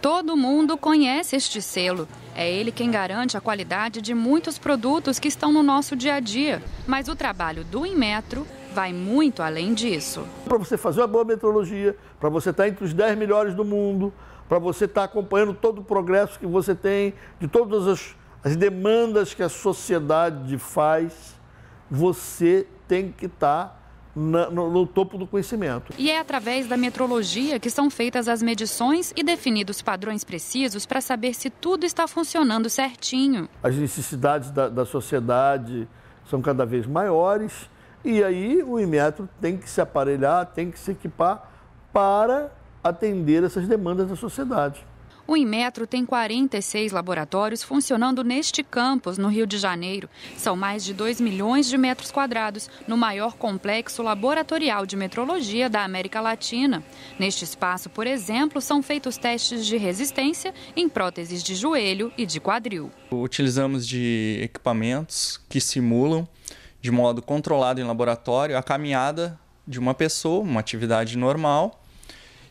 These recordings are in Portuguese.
Todo mundo conhece este selo. É ele quem garante a qualidade de muitos produtos que estão no nosso dia a dia. Mas o trabalho do Inmetro vai muito além disso. Para você fazer uma boa metrologia, para você estar entre os 10 melhores do mundo, para você estar acompanhando todo o progresso que você tem, de todas as, as demandas que a sociedade faz, você tem que estar na, no, no, topo do conhecimento. E é através da metrologia que são feitas as medições e definidos padrões precisos para saber se tudo está funcionando certinho. As necessidades da, da sociedade são cada vez maiores e aí o Inmetro tem que se aparelhar, tem que se equipar para atender essas demandas da sociedade. O Inmetro tem 46 laboratórios funcionando neste campus, no Rio de Janeiro. São mais de 2 milhões de metros quadrados, no maior complexo laboratorial de metrologia da América Latina. Neste espaço, por exemplo, são feitos testes de resistência em próteses de joelho e de quadril. Utilizamos de equipamentos que simulam, de modo controlado em laboratório, a caminhada de uma pessoa, uma atividade normal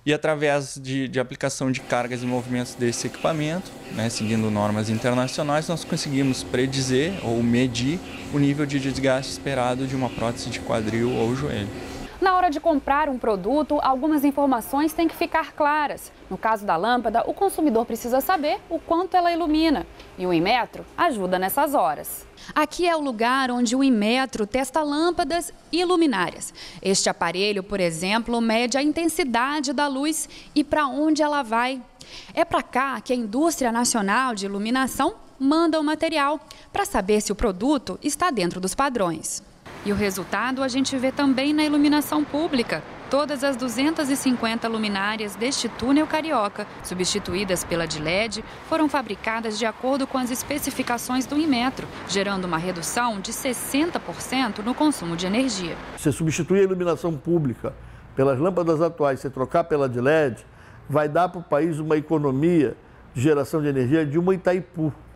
e através de, de, aplicação de cargas e movimentos desse equipamento, né, seguindo normas internacionais, nós conseguimos predizer ou medir o nível de desgaste esperado de uma prótese de quadril ou joelho. Na hora de comprar um produto, algumas informações têm que ficar claras. No caso da lâmpada, o consumidor precisa saber o quanto ela ilumina. E o Inmetro ajuda nessas horas. Aqui é o lugar onde o Inmetro testa lâmpadas e luminárias. Este aparelho, por exemplo, mede a intensidade da luz e para onde ela vai. É para cá que a Indústria Nacional de Iluminação manda o material para saber se o produto está dentro dos padrões. E o resultado a gente vê também na iluminação pública. Todas as 250 luminárias deste túnel carioca, substituídas pela de LED, foram fabricadas de acordo com as especificações do Inmetro, gerando uma redução de 60% no consumo de energia. Você substituir a iluminação pública pelas lâmpadas atuais, você trocar pela de LED, vai dar para o país uma economia de geração de energia de uma Itaipu.